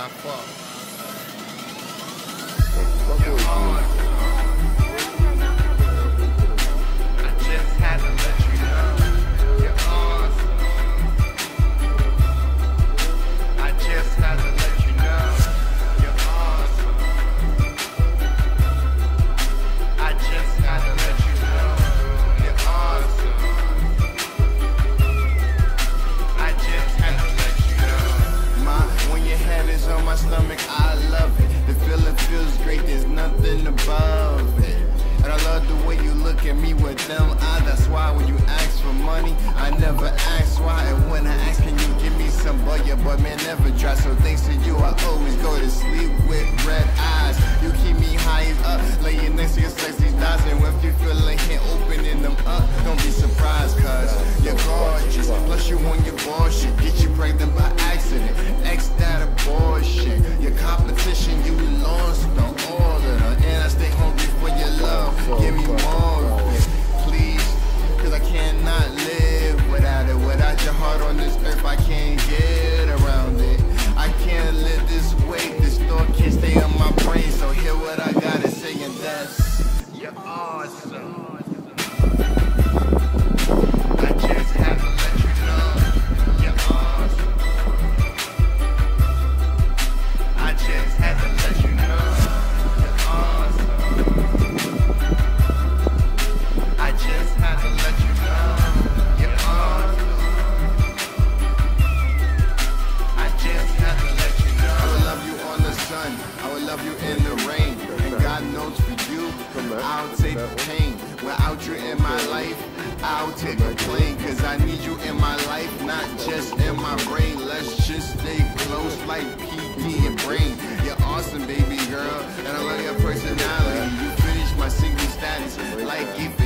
my fault. Your boy man never dry. So thanks to you, I always go to sleep with red eyes. You keep me high up, laying next to your sexy thighs. And if you feel like can't opening them up, don't be surprised, cause you're gorgeous. Plus you on your bullshit, get you pregnant by accident. X that a bullshit. Your competition, you lost of them. And I stay hungry for your love. Give me more please. Cause I cannot live without it. Without your heart on this earth, I can't get can't stay on I'll take the pain. Without you in my life, I'll take the plane. Cause I need you in my life, not just in my brain. Let's just stay close like PD and brain. You're awesome, baby girl, and I love your personality. You finished my single status like if